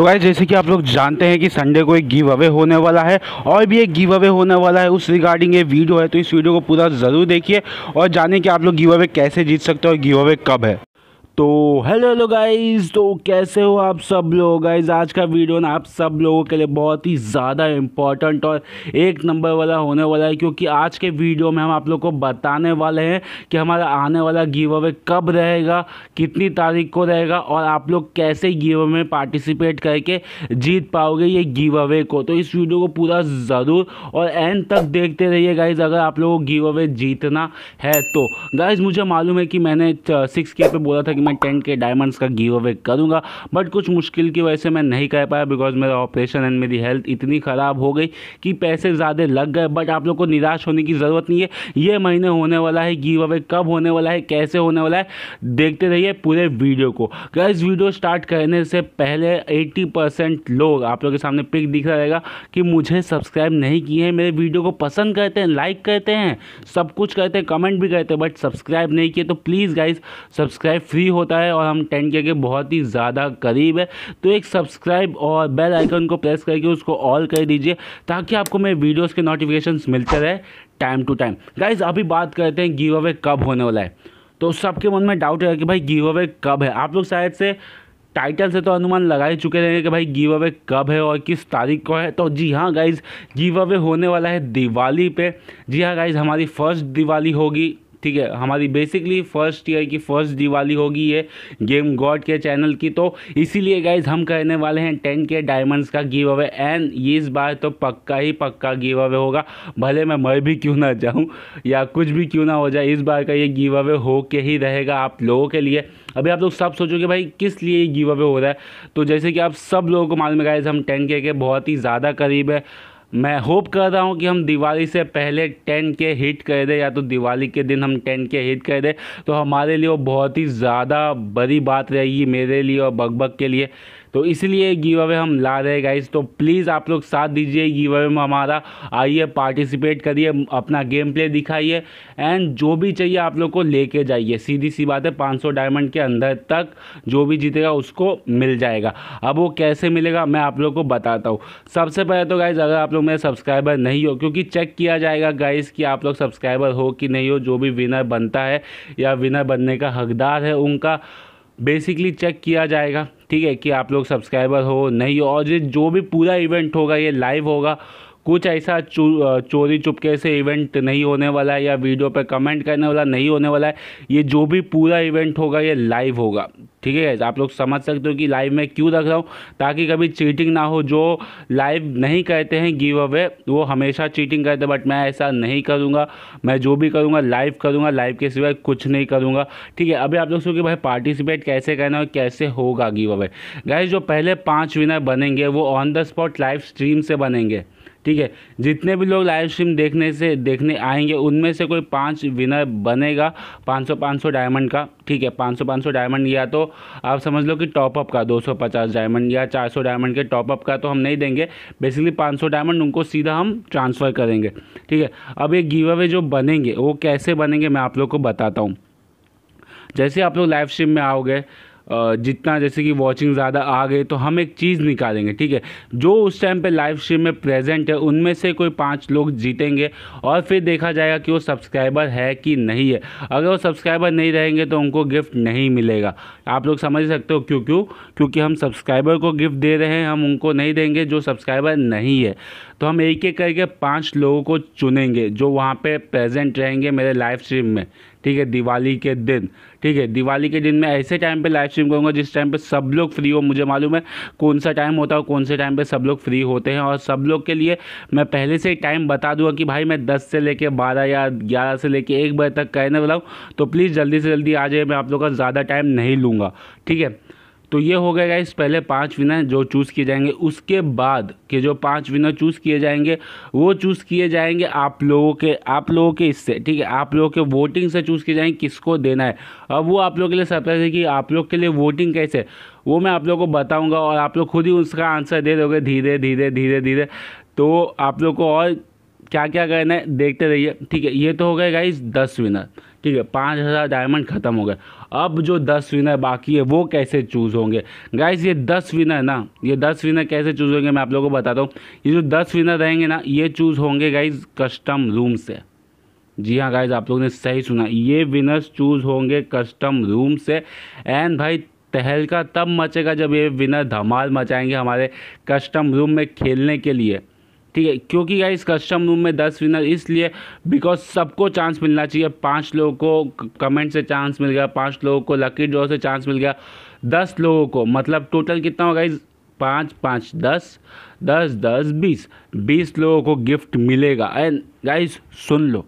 तो गाइज़ जैसे कि आप लोग जानते हैं कि संडे को एक गिव अवे होने वाला है और भी एक गिव अवे होने वाला है, उस रिगार्डिंग ये वीडियो है तो इस वीडियो को पूरा ज़रूर देखिए और जाने कि आप लोग गिव अवे कैसे जीत सकते हो और गिव अवे कब है। तो हेलो हेलो गाइस तो कैसे हो आप सब लोग? गाइस आज का वीडियो ना आप सब लोगों के लिए बहुत ही ज़्यादा इंपॉर्टेंट और एक नंबर वाला होने वाला है, क्योंकि आज के वीडियो में हम आप लोग को बताने वाले हैं कि हमारा आने वाला गिव अवे कब रहेगा, कितनी तारीख को रहेगा और आप लोग कैसे गिव अवे में पार्टिसिपेट करके जीत पाओगे ये गिव अवे को। तो इस वीडियो को पूरा ज़रूर और एंड तक देखते रहिए गाइज़ अगर आप लोगों को गिव अवे जीतना है तो। गाइज़ मुझे मालूम है कि मैंने सिक्स के पे बोला था कि मैं टेन के डायमंड्स का गिव अवे करूँगा बट कुछ मुश्किल की वजह से मैं नहीं कर पाया बिकॉज़ मेरा ऑपरेशन एंड मेरी हेल्थ इतनी ख़राब हो गई कि पैसे ज़्यादा लग गए बट आप लोग को निराश होने की ज़रूरत नहीं है। ये महीने होने वाला है गिव अवे कब होने वाला है, कैसे होने वाला है, देखते रहिए पूरे वीडियो को। इस वीडियो स्टार्ट करने से पहले एट्टी परसेंट लोग आप लोग के सामने पिक दिख रहा रहेगा कि मुझे सब्सक्राइब नहीं किए हैं, मेरे वीडियो को पसंद करते हैं लाइक करते हैं, सब कुछ करते हैं कमेंट भी करते हैं बट सब्सक्राइब नहीं किए तो प्लीज़ गाइज़ सब्सक्राइब फ्री होता है और हम टेन के बहुत ही ज़्यादा करीब है। तो एक सब्सक्राइब और बेल आइकन को प्रेस करके उसको ऑल कर दीजिए ताकि आपको मेरे वीडियोज़ के नोटिफिकेशन मिलते रहे टाइम टू टाइम। गाइज़ अभी बात करते हैं गिव अवे कब होने वाला है। तो सबके मन में डाउट है कि भाई गिव अवे कब है? आप लोग शायद से टाइटल से तो अनुमान लगा ही चुके रहेंगे कि भाई गिव अवे कब है और किस तारीख को है। तो जी हाँ गाइज़ गिव अवे होने वाला है दिवाली पे। जी हाँ गाइज़ हमारी फ़र्स्ट दिवाली होगी ठीक है, हमारी बेसिकली फ़र्स्ट ईयर की फ़र्स्ट दिवाली होगी ये गेम गॉड के चैनल की। तो इसीलिए गाइज़ हम करने वाले हैं टेन के डायमंड्स का गिव अवे एंड ये इस बार तो पक्का ही पक्का गिव अवे होगा। भले मैं मर भी क्यों ना जाऊँ या कुछ भी क्यों ना हो जाए, इस बार का ये गिव अवे हो के ही रहेगा आप लोगों के लिए। अभी आप लोग सब सोचोगे, भाई किस लिए ये गिव अवे हो रहा है? तो जैसे कि आप सब लोगों को मालूम है गाइज़ हम टेन के बहुत ही ज़्यादा करीब है। मैं होप कर रहा हूँ कि हम दिवाली से पहले टेन के हिट कर दे या तो दिवाली के दिन हम टेन के हिट कर दे तो हमारे लिए वो बहुत ही ज़्यादा बड़ी बात रहेगी मेरे लिए और बकबक के लिए। तो इसलिए गिव अवे हम ला रहे गाइज़ तो प्लीज़ आप लोग साथ दीजिए गिव अवे में हमारा, आइए पार्टिसिपेट करिए, अपना गेम प्ले दिखाइए एंड जो भी चाहिए आप लोग को लेके जाइए। सीधी सी बात है 500 डायमंड के अंदर तक जो भी जीतेगा उसको मिल जाएगा। अब वो कैसे मिलेगा, मैं आप लोग को बताता हूँ। सबसे पहले तो गाइज़ अगर आप लोग मेरे सब्सक्राइबर नहीं हो, क्योंकि चेक किया जाएगा गाइज़ कि आप लोग सब्सक्राइबर हो कि नहीं हो, जो भी विनर बनता है या विनर बनने का हकदार है उनका बेसिकली चेक किया जाएगा, ठीक है, कि आप लोग सब्सक्राइबर हो, नहीं हो, और ये जो भी पूरा इवेंट होगा, ये लाइव होगा कुछ ऐसा चोरी चुपके से इवेंट नहीं होने वाला है या वीडियो पे कमेंट करने वाला नहीं होने वाला है, ये जो भी पूरा इवेंट होगा, ये लाइव होगा। ठीक है, आप लोग समझ सकते हो कि लाइव में क्यों रख रहा हूँ, ताकि कभी चीटिंग ना हो। जो लाइव नहीं कहते हैं गिव अवे वो हमेशा चीटिंग करते बट मैं ऐसा नहीं करूँगा। मैं जो भी करूँगा लाइव करूँगा लाइव के सिवाय कुछ नहीं करूँगा। ठीक है, अभी आप लोग सोचिए भाई पार्टिसिपेट कैसे करना है कैसे होगा गिव अवे गाइज़ जो पहले पाँच विनर बनेंगे, वो on the spot live stream से बनेंगे। ठीक है? जितने भी लोग लाइव स्ट्रीम देखने से, देखने आएँगे, उनमें से कोई पाँच विनर बनेगा 500 500 डायमंड का, ठीक है? 500 500 डायमंड या तो आप समझ लो कि टॉपअप का 250 डायमंड या 400 डायमंड के टॉपअप का तो हम नहीं देंगे। बेसिकली 500 डायमंड उनको सीधा हम ट्रांसफ़र करेंगे, ठीक है? अब ये गिव अवे जो बनेंगे, वो कैसे बनेंगे मैं आप लोग को बताता हूँ। जैसे आप लोग लाइव स्ट्रीम में आओगे जितना जैसे कि वॉचिंग ज़्यादा आ गई तो हम एक चीज़ निकालेंगे, ठीक है? जो उस टाइम पे लाइव स्ट्रीम में प्रेजेंट है, उनमें से कोई पाँच लोग जीतेंगे, और फिर देखा जाएगा कि वो सब्सक्राइबर है कि नहीं है। अगर वो सब्सक्राइबर नहीं रहेंगे तो उनको गिफ्ट नहीं मिलेगा। आप लोग समझ सकते हो क्यों क्यों? क्योंकि हम सब्सक्राइबर को गिफ्ट दे रहे हैं, हम उनको नहीं देंगे जो सब्सक्राइबर नहीं है। तो हम एक एक करके पाँच लोगों को चुनेंगे, जो वहाँ पर प्रेजेंट रहेंगे मेरे लाइव स्ट्रीम में। ठीक है, दिवाली के दिन। ठीक है, दिवाली के दिन मैं ऐसे टाइम पे लाइव स्ट्रीम करूँगा जिस टाइम पे सब लोग फ्री हो। मुझे मालूम है कौन सा टाइम होता है कौन से टाइम पे सब लोग फ्री होते हैं। और सब लोग के लिए मैं पहले से ही टाइम बता दूँगा कि भाई मैं दस से लेके बारह या ग्यारह से लेके एक बजे तक कहने वाला हूँ। तो प्लीज़ जल्दी से जल्दी आ जाए मैं आप लोग का ज़्यादा टाइम नहीं लूँगा। ठीक है? तो ये हो गया इस पहले पाँच विनर जो चूज़ किए जाएँगे, उसके बाद के जो पाँच विनर चूज़ किए जाएँगे, वो चूज़ किए जाएँगे आप लोगों के, आप लोगों के इससे, ठीक है? आप लोगों के वोटिंग से चूज़ किए जाएँगे किसको देना है। अब वो आप लोगों के लिए सरप्राइज़ है कि आप लोग के लिए वोटिंग कैसे? वो मैं आप लोगों को बताऊँगा और आप लोग खुद ही उसका आंसर दे दोगे धीरे धीरे धीरे धीरे। तो आप लोग को और क्या क्या करना है देखते रहिए। ठीक है, ये तो हो गए गाइज़ दस विनर ठीक है, पाँच हज़ार डायमंड ख़त्म हो गए। अब जो दस विनर बाकी है, वो कैसे चूज़ होंगे? गाइज़ ये दस विनर ना, ये दस विनर कैसे चूज़ होंगे, मैं आप लोगों को बताता हूँ। ये जो दस विनर रहेंगे ना, ये चूज़ होंगे गाइज़ कस्टम रूम से। जी हाँ गाइज़ आप लोगों ने सही सुना। ये विनर्स चूज़ होंगे कस्टम रूम से। एंड भाई, तहलका तब मचेगा जब ये विनर धमाल मचाएँगे हमारे कस्टम रूम में खेलने के लिए। ठीक है, क्योंकि गाइस कस्टम रूम में दस विनर इसलिए बिकॉज़ सबको चांस मिलना चाहिए। पाँच लोगों को कमेंट से चांस मिल गया, पाँच लोगों को लकी ड्रॉ से चांस मिल गया। दस लोगों को मतलब टोटल कितना होगा गाइस पाँच पाँच, दस दस दस, बीस। बीस लोगों को गिफ्ट मिलेगा। एंड गाइस सुन लो।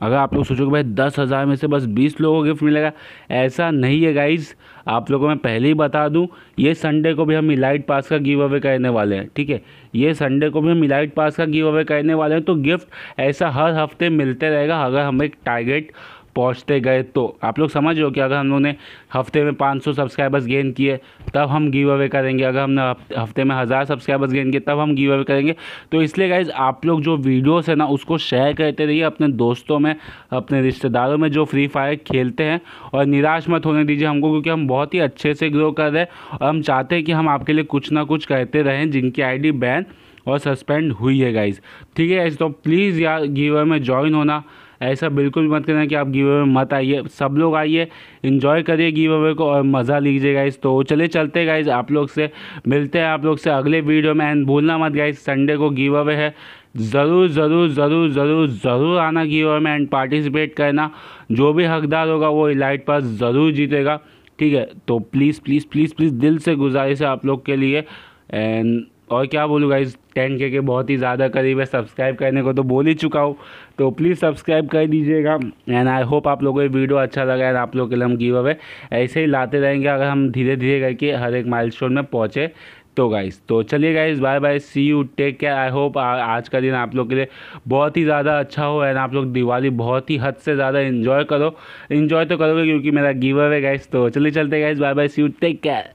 अगर आप लोग सोचोगे, भाई, दस हज़ार में से बस बीस लोगों को गिफ्ट मिलेगा। ऐसा नहीं है गाइज़ आप लोगों को मैं पहले ही बता दूँ, ये संडे को भी हम इलाइट पास का गिव अवे करने वाले हैं, ठीक है? ये संडे को भी हम इलाइट पास का गिव अवे करने वाले हैं तो गिफ्ट ऐसा हर हफ़्ते मिलते रहेगा, अगर हम एक टारगेट पहुँचते गए तो। आप लोग समझ हो कि अगर हम लोगों ने हफ़्ते में 500 सब्सक्राइबर्स गेन किए, तब हम गिव अवे करेंगे। अगर हमने हफ़्ते में हज़ार सब्सक्राइबर्स गेन किए, तब हम गिव अवे करेंगे। तो इसलिए गाइज़ आप लोग जो वीडियोस है ना, उसको शेयर करते रहिए अपने दोस्तों में, अपने रिश्तेदारों में जो फ्री फायर खेलते हैं। और निराश मत होने दीजिए हमको, क्योंकि हम बहुत ही अच्छे से ग्रो कर रहे हैं। और हम चाहते हैं कि हम आपके लिए कुछ ना कुछ करते रहें, जिनकी आईडी बैन और सस्पेंड हुई है गाइज़ ठीक है तो प्लीज़ यार गिव अवे में ज्वाइन होना। ऐसा बिल्कुल मत करना कि आप गिव अवे मत आइए। सब लोग आइए इन्जॉय करिए गिव अवे को और मज़ा लीजिए गाइज़ तो चले चलते गाइज़ आप लोग से मिलते हैं, आप लोग से अगले वीडियो में। एंड भूलना मत गाइज़ संडे को गिव अवे है। ज़रूर ज़रूर ज़रूर ज़रूर ज़रूर आना गिव अवे में। एंड पार्टिसिपेट करना। जो भी हकदार होगा वो इलाइट पास ज़रूर जीतेगा। ठीक है? तो प्लीज़ प्लीज़ प्लीज़ प्लीज़ दिल से गुजारिश है आप लोग के लिए। एंड और क्या बोलूँ गाइज़ टेन के के बहुत ही ज़्यादा करीब है, सब्सक्राइब करने को तो बोल ही चुका हूँ। तो प्लीज़ सब्सक्राइब कर दीजिएगा एंड आई होप आप लोगों को वीडियो अच्छा लगा एंड आप लोग के लिए हम गिव अवे ऐसे ही लाते रहेंगे, अगर हम धीरे धीरे करके हर एक माइलस्टोन में पहुँचे तो गाइस तो चलिए guys bye bye see you take care I hope आज का दिन आप लोग के लिए बहुत ही ज़्यादा अच्छा हो एंड आप लोग दिवाली बहुत ही हद से ज़्यादा इन्जॉय करो। इन्जॉय तो करोगे क्योंकि मेरा गिव अवे गाइस तो चलिए चलते guys bye bye see you take care